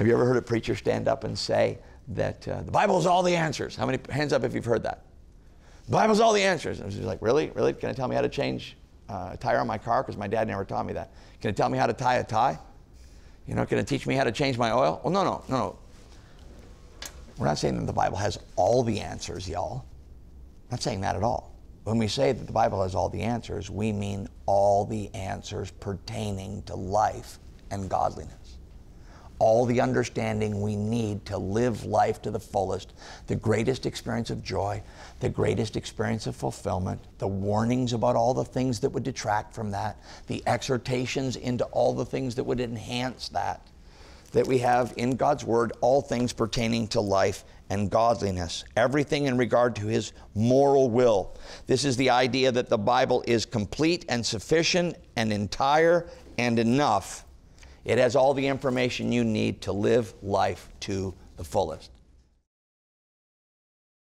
Have you ever heard a preacher stand up and say that uh, the Bible is all the answers? How many hands up if you've heard that? The Bible's all the answers. And she's like, really? Really? Can it tell me how to change uh, a tire on my car? Because my dad never taught me that. Can it tell me how to tie a tie? You know, can it teach me how to change my oil? Well, no, no, no, no. We're not saying that the Bible has all the answers, y'all. Not saying that at all. When we say that the Bible has all the answers, we mean all the answers pertaining to life and godliness all the understanding we need to live life to the fullest, the greatest experience of joy, the greatest experience of fulfillment, the warnings about all the things that would detract from that, the exhortations into all the things that would enhance that. That we have in God's Word all things pertaining to life and godliness, everything in regard to His moral will. This is the idea that the Bible is complete and sufficient and entire and enough it has all the information you need to live life to the fullest.